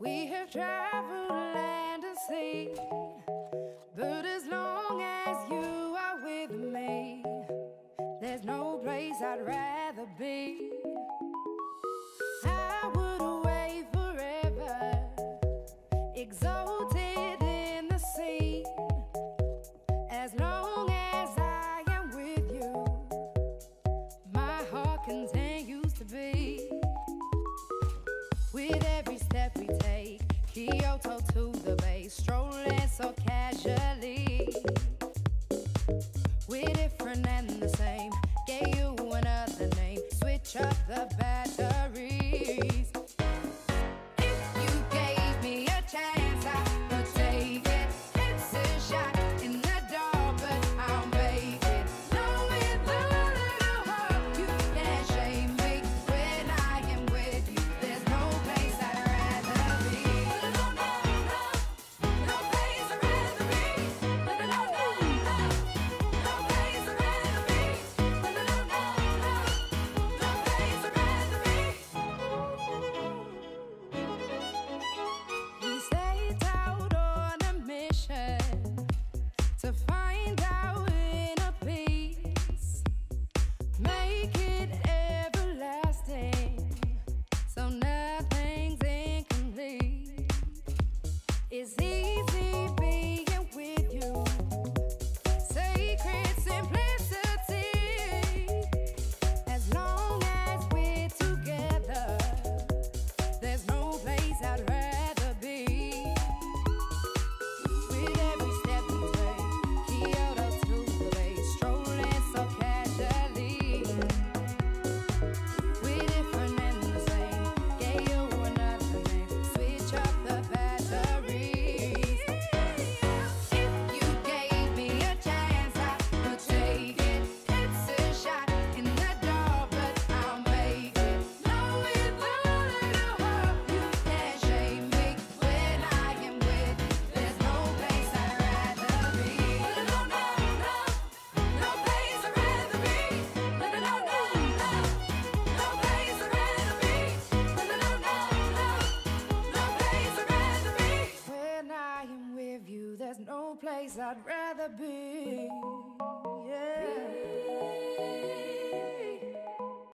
We have traveled land and sea, but as long as you are with me, there's no place I'd rather be. We're different and the same. Gave you another name. Switch up the bad. is he no place I'd rather be.